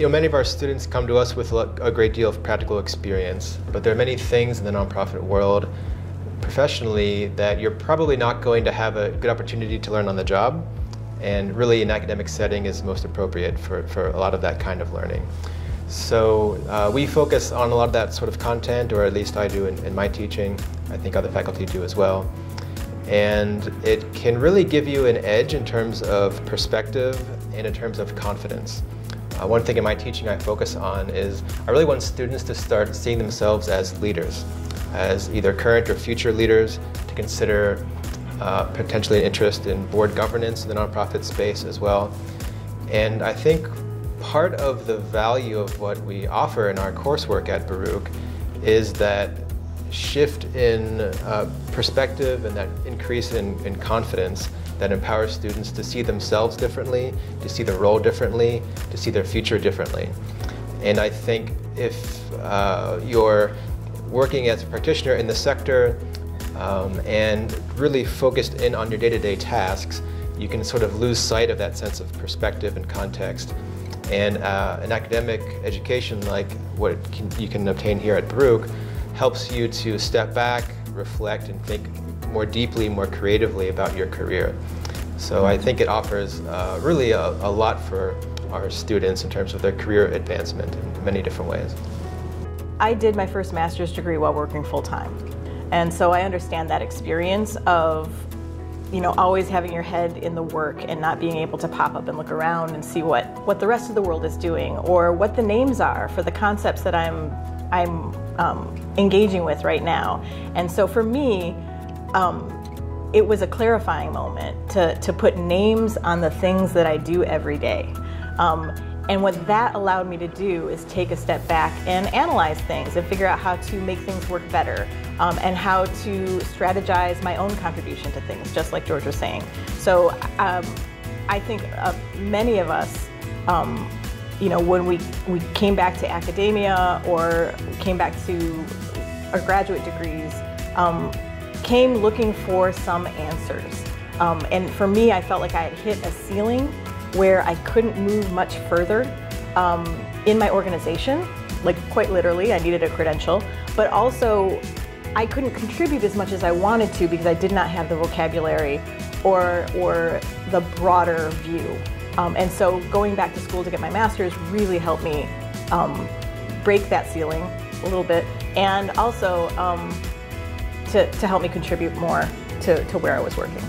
you know, many of our students come to us with a great deal of practical experience, but there are many things in the nonprofit world professionally that you're probably not going to have a good opportunity to learn on the job. And really an academic setting is most appropriate for, for a lot of that kind of learning. So uh, we focus on a lot of that sort of content, or at least I do in, in my teaching. I think other faculty do as well. And it can really give you an edge in terms of perspective and in terms of confidence. Uh, one thing in my teaching I focus on is I really want students to start seeing themselves as leaders, as either current or future leaders, to consider uh, potentially an interest in board governance in the nonprofit space as well. And I think part of the value of what we offer in our coursework at Baruch is that shift in uh, perspective and that increase in, in, confidence that empowers students to see themselves differently, to see their role differently, to see their future differently. And I think if uh, you're working as a practitioner in the sector um, and really focused in on your day-to-day -day tasks, you can sort of lose sight of that sense of perspective and context. And uh, an academic education like what can, you can obtain here at Baruch helps you to step back, reflect, and think more deeply, more creatively about your career. So I think it offers uh, really a, a lot for our students in terms of their career advancement in many different ways. I did my first master's degree while working full time. And so I understand that experience of you know, always having your head in the work and not being able to pop up and look around and see what, what the rest of the world is doing or what the names are for the concepts that I'm, I'm um, engaging with right now. And so for me, um, it was a clarifying moment to, to put names on the things that I do every day. Um, and what that allowed me to do is take a step back and analyze things and figure out how to make things work better um, and how to strategize my own contribution to things, just like George was saying. So um, I think uh, many of us um, you know, when we, we came back to academia or came back to our graduate degrees, um, came looking for some answers. Um, and for me, I felt like I had hit a ceiling where I couldn't move much further um, in my organization, like quite literally, I needed a credential, but also I couldn't contribute as much as I wanted to because I did not have the vocabulary or, or the broader view. Um, and so going back to school to get my master's really helped me um, break that ceiling a little bit and also um, to, to help me contribute more to, to where I was working.